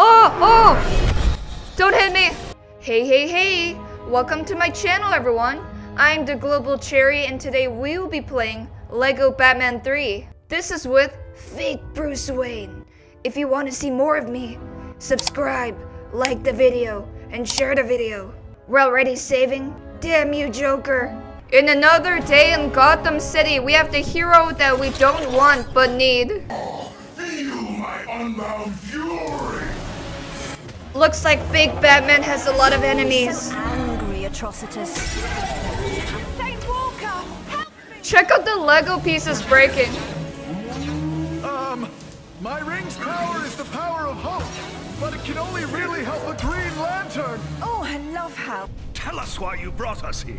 Oh, oh! Don't hit me! Hey, hey, hey! Welcome to my channel, everyone. I'm the Global Cherry, and today we will be playing Lego Batman 3. This is with fake Bruce Wayne. If you want to see more of me, subscribe, like the video, and share the video. We're already saving? Damn you, Joker. In another day in Gotham City, we have the hero that we don't want but need. Feel my unbound fury! Looks like Big Batman has a lot of enemies. Angry Atrocitus. Saint Walker, help me! Check out the Lego pieces breaking. Um, my ring's power is the power of hope, but it can only really help a Green Lantern. Oh, I love how. Tell us why you brought us here.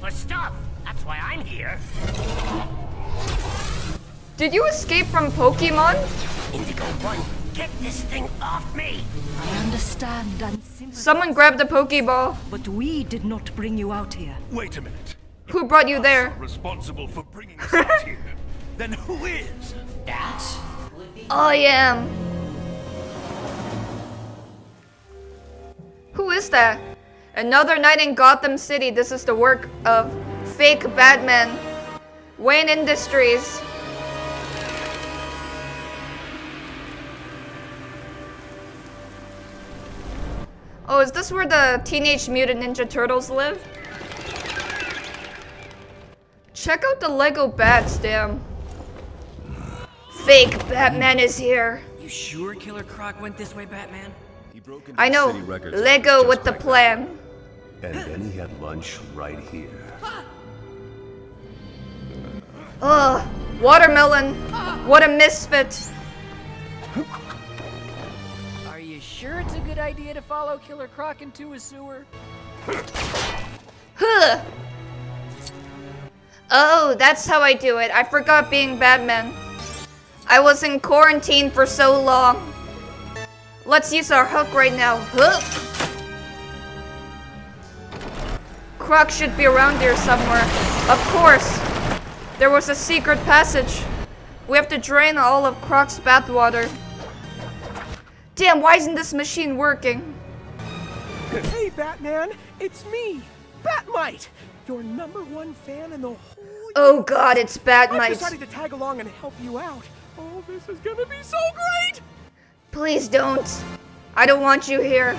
For stuff. That's why I'm here. Did you escape from Pokemon? Indigo One, get this thing off me. I understand and sympathize, Someone grabbed the Pokeball. but we did not bring you out here. Wait a minute. Who brought you there? Responsible for bringing us out here. Then who is? That would be I am. Who is that? Another night in Gotham City. This is the work of fake Batman. Wayne Industries. Oh, is this where the Teenage Mutant Ninja Turtles live? Check out the Lego bats, damn. Fake Batman is here. You sure Killer Croc went this way, Batman? He broke into I know. city records Lego just with the plan. that. And then he had lunch right here. Ugh. Watermelon. What a misfit. Good idea to follow Killer Croc into a sewer? Huh. Oh, that's how I do it. I forgot being Batman. I was in quarantine for so long. Let's use our hook right now. Hook. Croc should be around here somewhere. Of course. There was a secret passage. We have to drain all of Croc's bathwater. Damn, why isn't this machine working? Hey, Batman, it's me, Bat-Mite, your number one fan in the whole. Oh god, it's Bat-Mite. I decided to tag along and help you out. Oh, this is gonna be so great! Please don't. I don't want you here.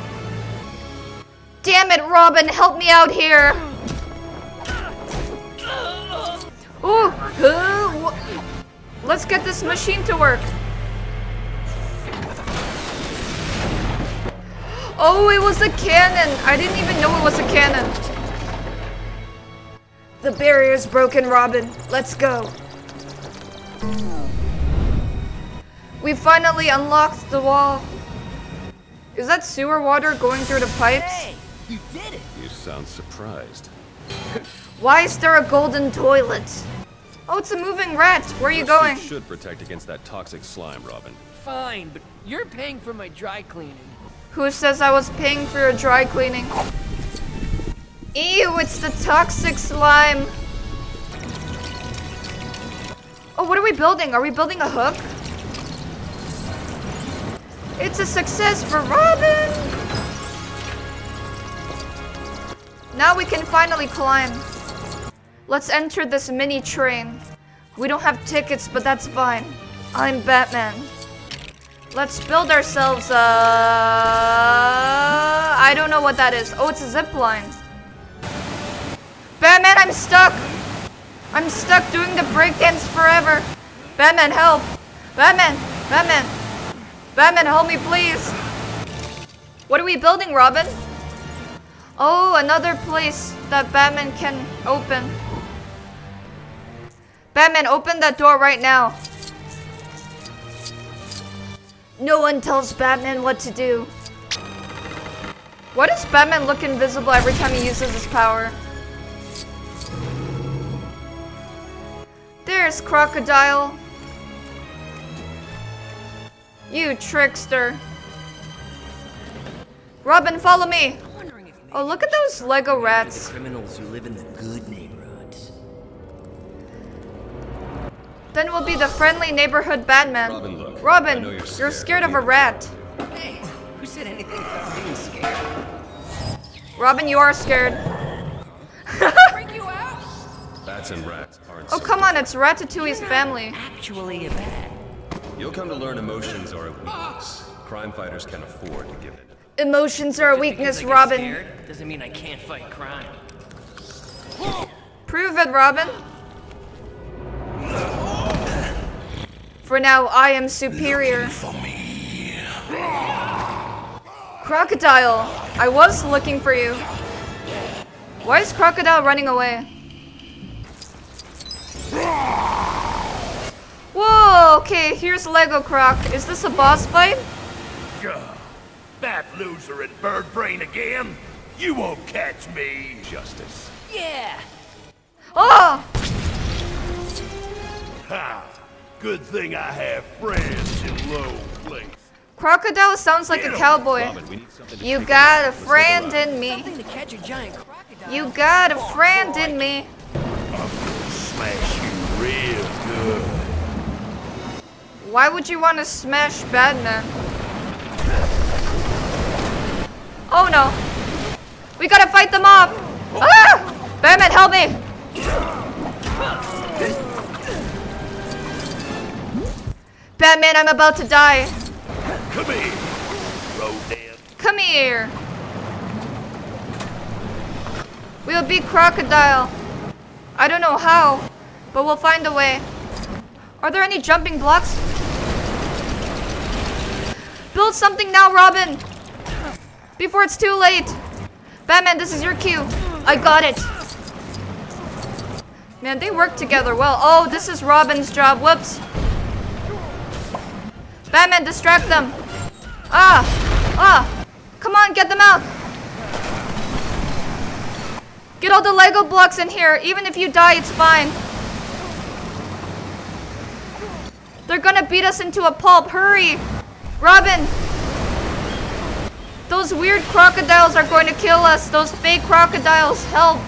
Damn it, Robin, help me out here. Ooh, uh, let's get this machine to work. Oh, it was a cannon. I didn't even know it was a cannon. The barrier's broken, Robin. Let's go. We finally unlocked the wall. Is that sewer water going through the pipes? Hey, you did it! You sound surprised. Why is there a golden toilet? Oh, it's a moving rat. Where are you Your suit going? should protect against that toxic slime, Robin. Fine, but you're paying for my dry cleaning. Who says I was paying for your dry cleaning? Ew, it's the toxic slime. Oh, what are we building? Are we building a hook? It's a success for Robin! Now we can finally climb. Let's enter this mini train. We don't have tickets, but that's fine. I'm Batman. Let's build ourselves a... I don't know what that is. Oh, it's a zip line. Batman, I'm stuck! I'm stuck doing the breakdance forever. Batman, help! Batman! Batman! Batman, help me, please! What are we building, Robin? Oh, another place that Batman can open. Batman, open that door right now. No one tells Batman what to do. Why does Batman look invisible every time he uses his power? There's Crocodile. You trickster. Robin, follow me. I'm wondering if maybe Oh, look at those Lego rats. criminals who live in the good Then we'll be the friendly neighborhood Batman. Robin, look. Robin, know you're you're scared, scared of a rat. Hey, who said anything about being scared. Robin, you are scared. Freak you out? Bats and rats aren't. Oh, come on, it's Ratatouille's family. Actually, a bad. You'll come to learn emotions are a weakness. Crime fighters can afford to give it. Emotions are a weakness, because I get Robin. Scared, doesn't mean I can't fight crime. Prove it, Robin. For now, I am superior. For me. Crocodile, I was looking for you. Why is Crocodile running away? Whoa, okay, here's Lego Croc. Is this a boss fight? Gah. That loser and bird brain again? You won't catch me. Justice. Yeah! Oh! Ha! Good thing I have friends in low place. Crocodile sounds like a cowboy. Robin, we need something to You got a friend in me. Something to catch a giant crocodile. You got a friend in me. Smash you real good. Why would you want to smash Batman? Oh no. We gotta fight them off. Ah! Batman, help me. Batman, I'm about to die. Come here, Rodan. Come here. We'll beat Crocodile. I don't know how, but we'll find a way. Are there any jumping blocks? Build something now, Robin! Before it's too late! Batman, this is your cue. I got it. Man, they work together well. Oh, this is Robin's job. Whoops. Batman, distract them. Ah! Ah! Come on, get them out! Get all the Lego blocks in here. Even if you die, it's fine. They're gonna beat us into a pulp. Hurry! Robin! Those weird crocodiles are going to kill us. Those fake crocodiles. Help!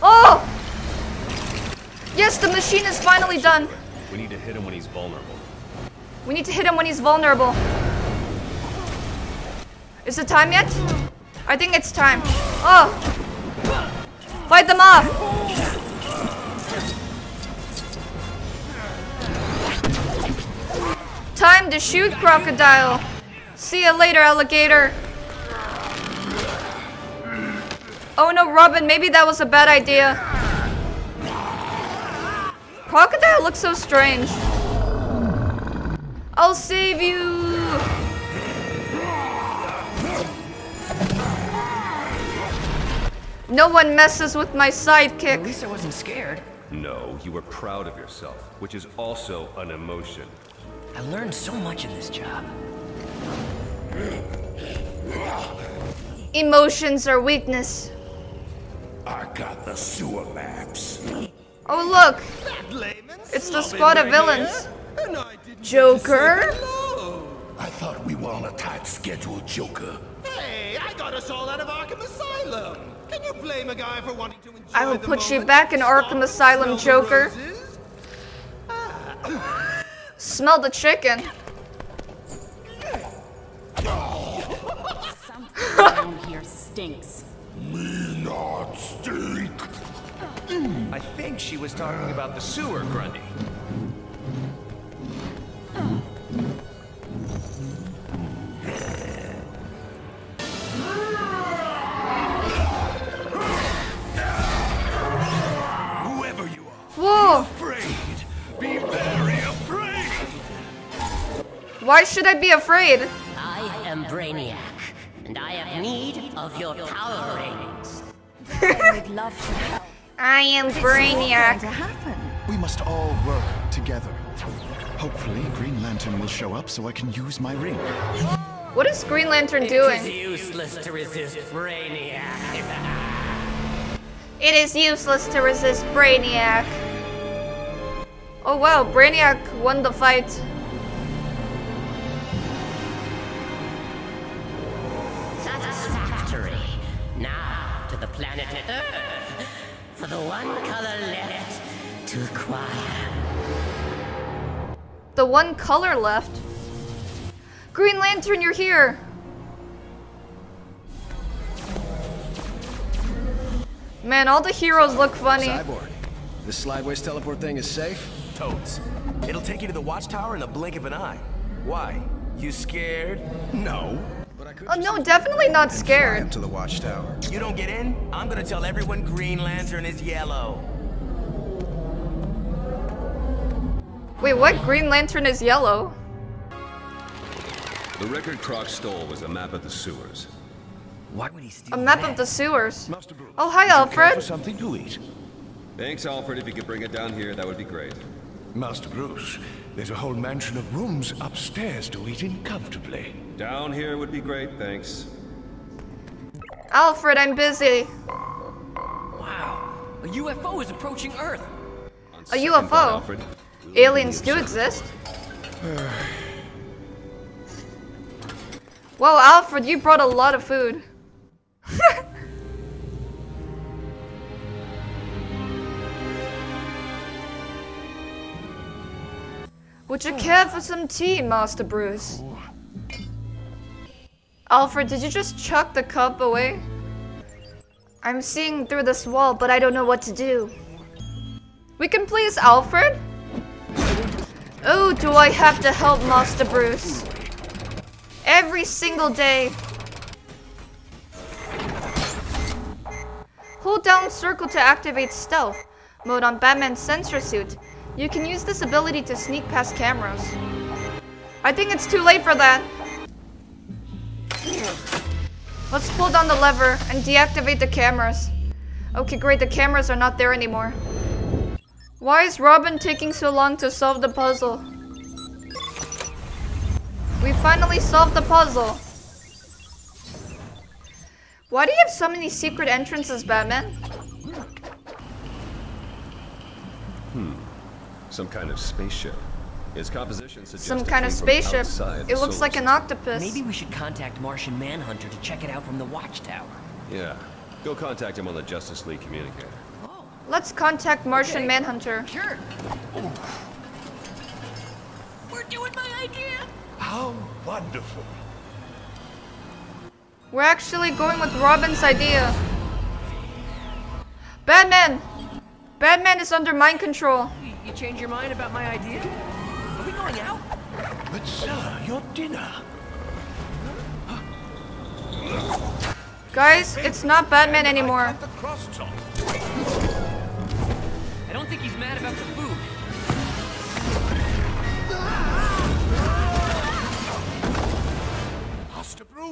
Oh! Yes, the machine is finally done. Hit him when he's vulnerable. We need to hit him when he's vulnerable. Is it time yet? I think it's time. Oh! Fight them off! Time to shoot crocodile. See you later, alligator. Oh no, Robin, maybe that was a bad idea. Crocodile looks so strange. I'll save you. No one messes with my sidekick. At least I wasn't scared. No, you were proud of yourself, which is also an emotion. I learned so much in this job. Emotions are weakness. I got the sewer maps. Oh look, it's the squad of villains. Joker? I thought we were on a tight schedule, Joker. Hey, I got us all out of Arkham Asylum. Can you blame a guy for wanting to enjoy I will the put you back in Arkham and Asylum, smell Joker. roses? Ah. Smell the chicken. Down here stinks. Me not stink. I think she was talking about the sewer, Grundy. Whoever you are, Whoa, afraid. Be very afraid. why should I be afraid? I am Brainiac, and I have need of your power rings. I would love to help. I am It's not going Brainiac. to happen. We must all work together. Hopefully, Green Lantern will show up so I can use my ring. What is Green Lantern It is doing? useless to resist Brainiac. It is useless to resist Brainiac. Oh wow, Brainiac won the fight. The one color left to acquire. The one color left. Green Lantern, you're here. Man, all the heroes look funny. Cyborg, this slideways teleport thing is safe? Totes. It'll take you to the watchtower in the blink of an eye. Why? You scared? No. But I could Oh no, definitely not scared. up to the watchtower. You don't get in? I'm gonna tell everyone Green Lantern is yellow. Wait, what? Green Lantern is yellow. The record Croc stole was a map of the sewers. Why would he steal A map that? of the sewers. Oh, hi, would care Alfred. For something to eat. Thanks, Alfred. If you could bring it down here, that would be great. Master Bruce, there's a whole mansion of rooms upstairs to eat in comfortably. Down here would be great, thanks. Alfred, I'm busy. Wow. A UFO is approaching Earth. On A UFO? thought, Alfred, we'll Aliens do exist. Whoa, Alfred, you brought a lot of food. Would you care for some tea, Master Bruce? Alfred, did you just chuck the cup away? I'm seeing through this wall, but I don't know what to do. We can please Alfred? Oh, do I have to help Master Bruce? Every single day. Hold down circle to activate stealth mode on Batman's sensor suit. You can use this ability to sneak past cameras. I think it's too late for that. Let's pull down the lever and deactivate the cameras. Okay, great, the cameras are not there anymore. Why is Robin taking so long to solve the puzzle? We finally solved the puzzle. Why do you have so many secret entrances, Batman? Some kind of spaceship. Its composition suggests Some kind of from spaceship. outside It looks solar like an octopus. Maybe we should contact Martian Manhunter to check it out from the watchtower. Yeah. Go contact him on the Justice League communicator. Oh, Let's contact Martian Okay. Manhunter. sure. We're doing my idea. How wonderful. We're actually going with Robin's idea. Batman! Batman is under mind control. You, you change your mind about my idea? Are we going out? But sir, your dinner. Guys, it's not Batman anymore. cut the crusts off. I don't think he's mad about the food.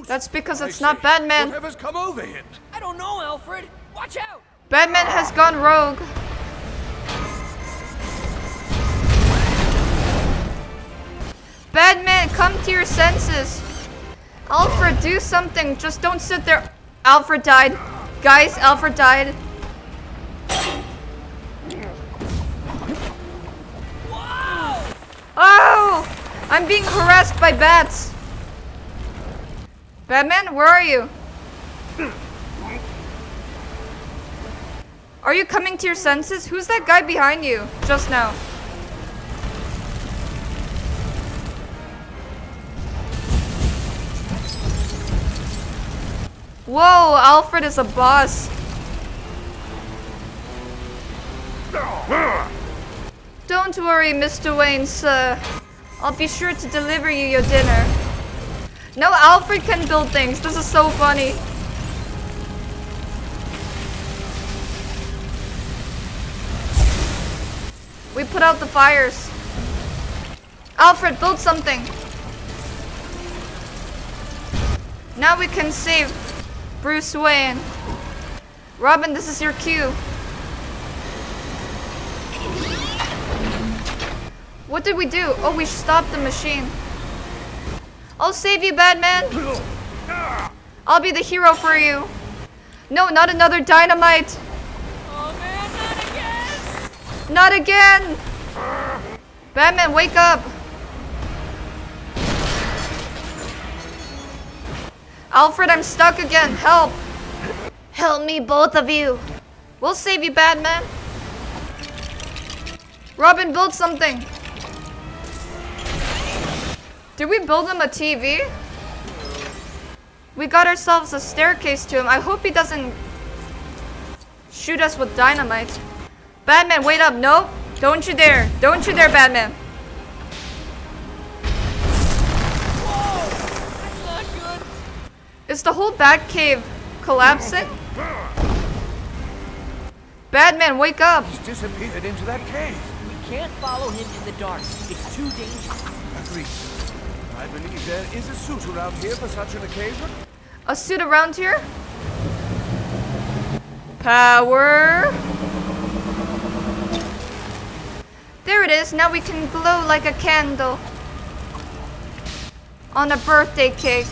That's because it's not Batman. Whatever's come over it. I don't know, Alfred. Watch out. Batman has gone rogue. Come to your senses. Alfred, do something. Just don't sit there. Alfred died. Guys, Alfred died. Oh! I'm being harassed by bats. Batman, where are you? Are you coming to your senses? Who's that guy behind you just now? Whoa, Alfred is a boss. Don't worry, Mr. Wayne, sir. I'll be sure to deliver you your dinner. No, Alfred can build things. This is so funny. We put out the fires. Alfred, build something. Now we can save Bruce Wayne. Robin, this is your cue. What did we do? Oh, we stopped the machine. I'll save you, Batman. I'll be the hero for you. No, not another dynamite. Oh man, not again. Not again! Batman, wake up! Alfred, I'm stuck again. Help! Help me, both of you. We'll save you, Batman. Robin, build something. Did we build him a TV? We got ourselves a staircase to him. I hope he doesn't shoot us with dynamite. Batman, wait up. Nope. Don't you dare. Don't you dare, Batman. Is the whole bat cave collapsing? Batman, wake up! He's disappeared into that cave. We can't follow him in the dark. It's too dangerous. Agreed. I believe there is a suit around here for such an occasion. A suit around here? Power! There it is, now we can glow like a candle. On a birthday cake.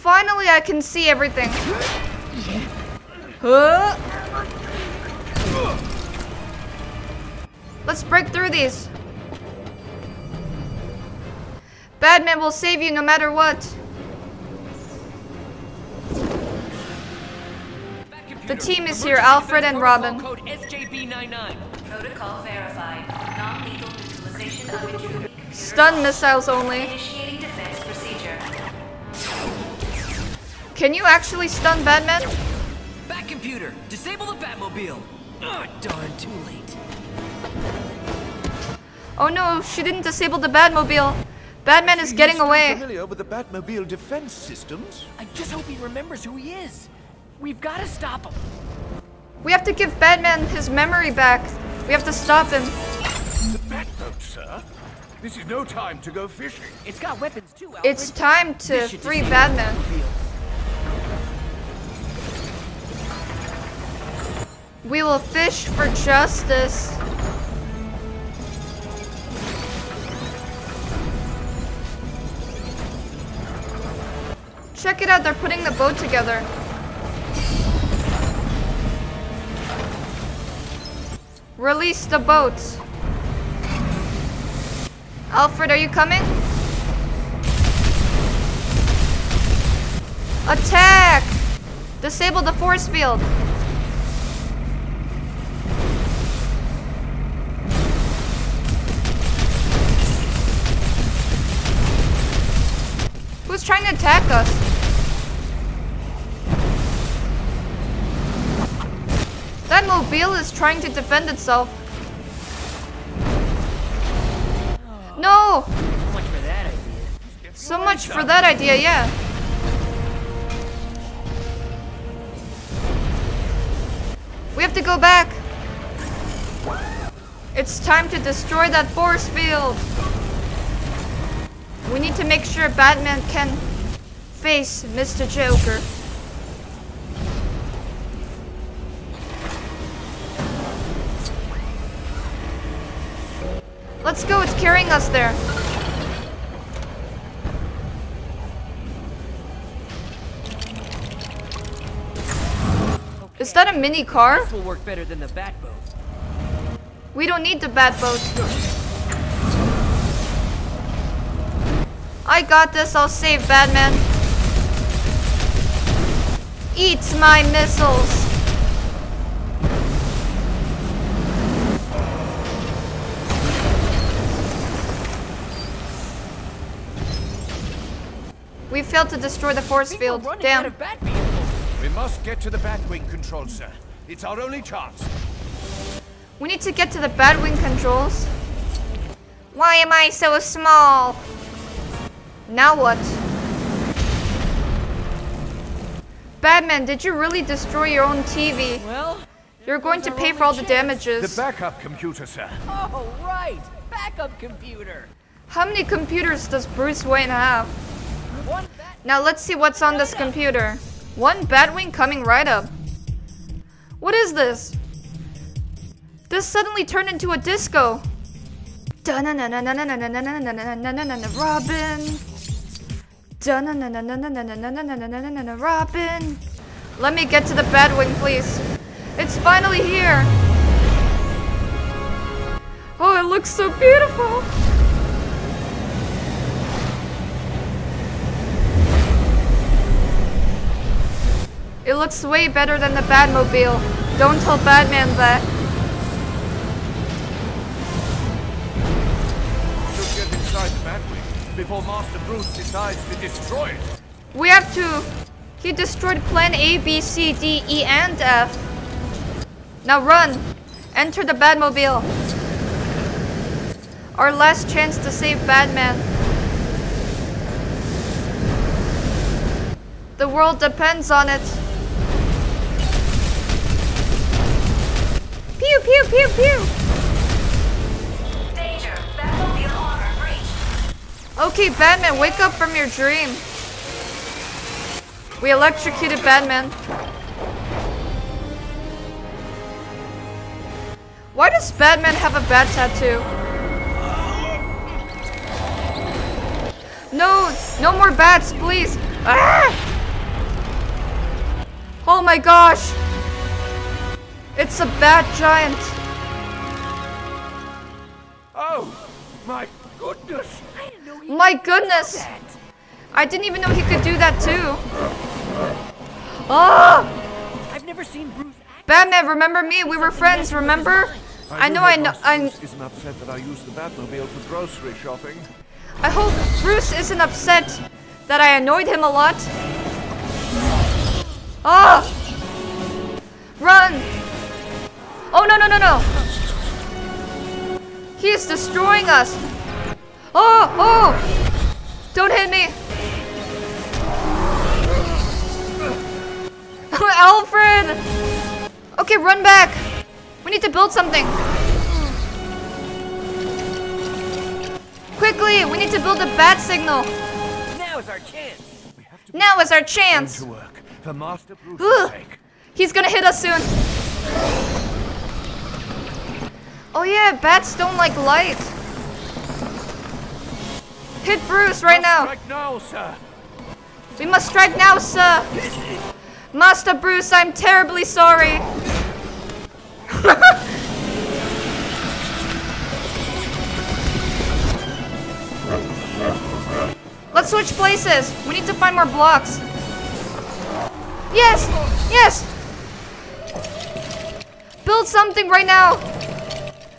Finally, I can see everything. Huh? Let's break through these. Batman will save you no matter what. The team is here, Alfred and Robin. Code SJB99. Protocol verified. Non-lethal neutralization of. Stun missiles only. Can you actually stun Batman? Bat computer, disable the Batmobile. Oh, darn, too late. Oh no, she didn't disable the Batmobile. Batman is getting away. familiar with the Batmobile defense systems? I just hope he remembers who he is. We've got to stop him. We have to give Batman his memory back. We have to stop him. The Batboat, sir? This is no time to go fishing. It's got weapons too, Alfred. It's time to free disable Batman. We will fish for justice. Check it out, they're putting the boat together. Release the boat. Alfred, are you coming? Attack! Disable the force field. Trying to attack us? That mobile is trying to defend itself. No! So much for that idea. So much for that idea, yeah. We have to go back. It's time to destroy that force field. We need to make sure Batman can face Mr. Joker. Let's go, it's carrying us there. Is that a mini car? This will work better than the Batboat. We don't need the bat boat. I got this, I'll save Batman. Eat my missiles. We failed to destroy the force field. running Damn. out of bat vehicles. We must get to the Batwing control, sir. It's our only chance. We need to get to the Batwing controls. Why am I so small? Now what? Batman, did you really destroy your own TV? Well, you're going to pay for all chance. the damages. The backup computer, sir. Oh, right. Backup computer. How many computers does Bruce Wayne have? Now let's see what's on this computer. One Batwing coming right up. What is this? This suddenly turned into a disco. Robin. Robin! Let me get to the Batwing, please. It's finally here! Oh, it looks so beautiful! It looks way better than the Batmobile. Don't tell Batman that. Before Master Bruce decides to destroy it. We have to. He destroyed plan A, B, C, D, E, and F. Now run. Enter the Batmobile. Our last chance to save Batman. The world depends on it. Pew pew pew pew! Okay, Batman, wake up from your dream. We electrocuted Batman. Why does Batman have a bat tattoo? No, no more bats, please. Ah! Oh my gosh. It's a bat giant. Oh, my goodness! My goodness. I didn't even know he could do that too. Ah! I've never seen Bruce Batman, remember me? We were friends, remember? I know I know I Bruce isn't upset that I used the Batmobile for grocery shopping. I hope Bruce isn't upset that I annoyed him a lot. Ah! Run! Oh no no no no! He is destroying us! Oh oh! Don't hit me! Alfred! Okay, run back! We need to build something! Quickly, we need to build a bat signal! Now is our chance. Now is our chance! To work for Master Bruce's sake. He's gonna hit us soon. Oh yeah, bats don't like light. Hit Bruce right now. Strike now, sir. We must strike now, sir. Master Bruce, I'm terribly sorry. Let's switch places. We need to find more blocks. Yes! Yes! Build something right now!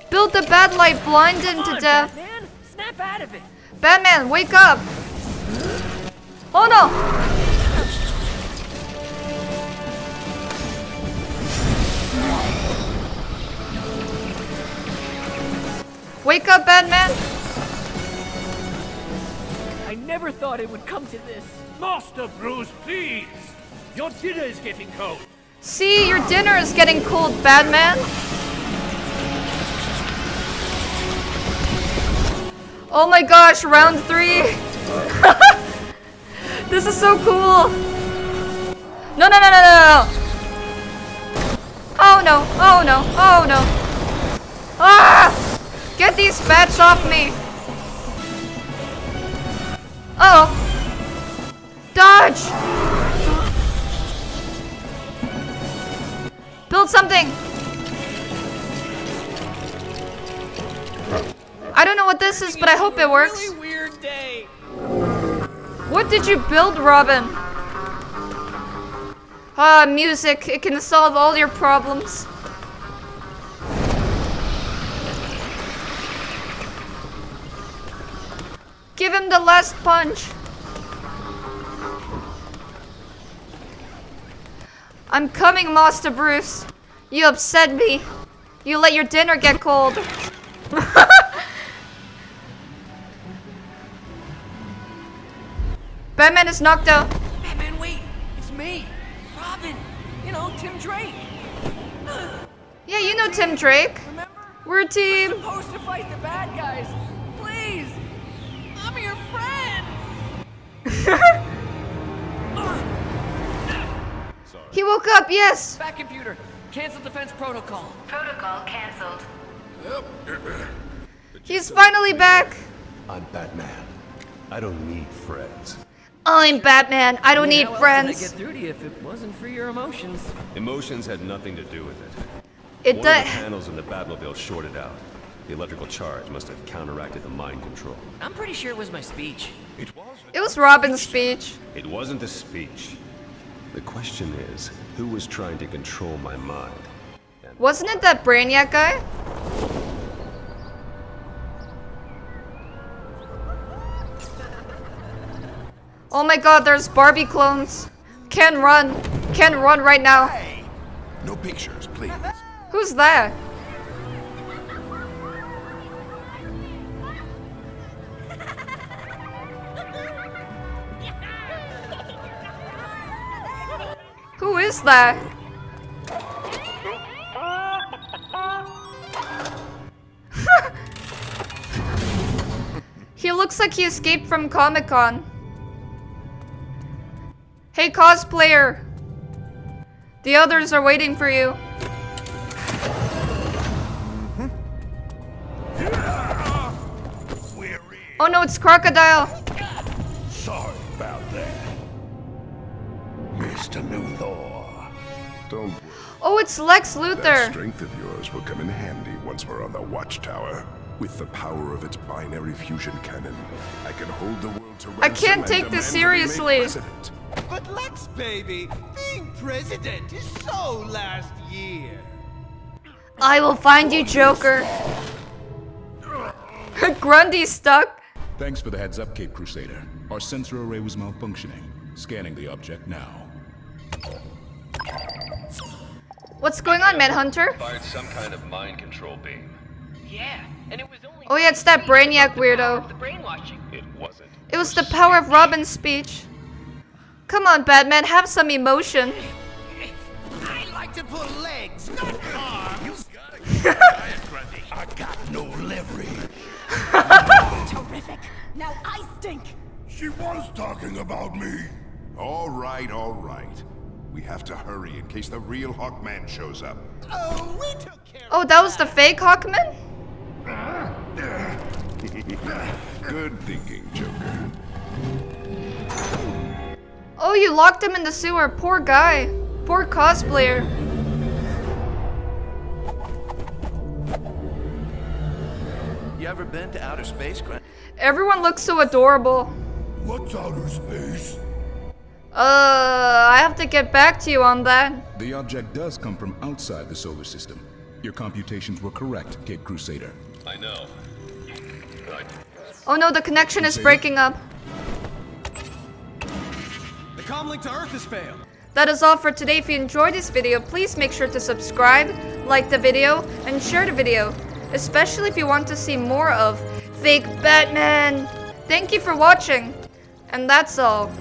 Build the bad light, blind him to death. Snap out of it. Batman, wake up! Oh no! Wake up, Batman! I never thought it would come to this. Master Bruce, please. Your dinner is getting cold. See, your dinner is getting cold, Batman. Oh my gosh, round three. this is so cool. No, no, no, no, no. Oh no, oh no, oh no. Ah! Get these bats off me. Oh. Dodge. Build something! I don't know what this is, but I hope it works. Really weird day. What did you build, Robin? Ah, music. It can solve all your problems. Give him the last punch. I'm coming, Master Bruce. You upset me. You let your dinner get cold. Batman is knocked out. Batman, wait. It's me. Robin. You know, Tim Drake. Yeah, you know Tim Drake. Remember? We're a team. We're Supposed to fight the bad guys. Please. I'm your friend. He woke up, yes. Bat computer. Cancel defense protocol. Protocol cancelled. He's finally back. I'm Batman. I don't need friends. I'm Batman. I don't need How else did friends. I get through to you if it wasn't for your emotions? Emotions had nothing to do with it. It One of the panels in the Batmobile shorted out. The electrical charge must have counteracted the mind control. I'm pretty sure it was my speech. It was. It was Robin's speech. It wasn't the speech. The question is, who was trying to control my mind? Wasn't it that Brainiac guy? Oh my god, there's Barbie clones. Can run. Can run right now. No pictures, please. Who's that? Who is that? he looks like he escaped from Comic Con. Hey, cosplayer! The others are waiting for you. Oh no, it's Crocodile! Sorry about that. Mr. Luthor. Don't Oh, it's Lex That Luthor! strength of yours will come in handy once we're on the watchtower. With the power of its binary fusion cannon, I can hold the world to ransom I can't take this seriously. president. But Lex, baby, being president is so last year. I will find you, Joker! Grundy's stuck! Thanks for the heads up, Cape Crusader. Our sensor array was malfunctioning. Scanning the object now. What's going on, Manhunter? Fired some kind of mind control beam. Yeah, and it was only Oh yeah, it's that Brainiac weirdo. the brainwashing. It wasn't. It was the power of Robin's speech. Come on, Batman, have some emotion. I like to pull legs, not arms. I got no leverage. Terrific. Now I stink. She was talking about me. All right, all right. We have to hurry in case the real Hawkman shows up. Oh, we took care Oh, that was the fake Hawkman? Good thinking, Joker. Oh, you locked him in the sewer. Poor guy. Poor cosplayer. You ever been to outer space, Grant? Everyone looks so adorable. What's outer space? Uh, I have to get back to you on that. The object does come from outside the solar system. Your computations were correct, Cape Crusader. I know. I... Oh no, the connection is breaking up. Comlink to Earth has failed. That is all for today. If you enjoyed this video, please make sure to subscribe, like the video, and share the video. Especially if you want to see more of fake Batman. Thank you for watching. And that's all.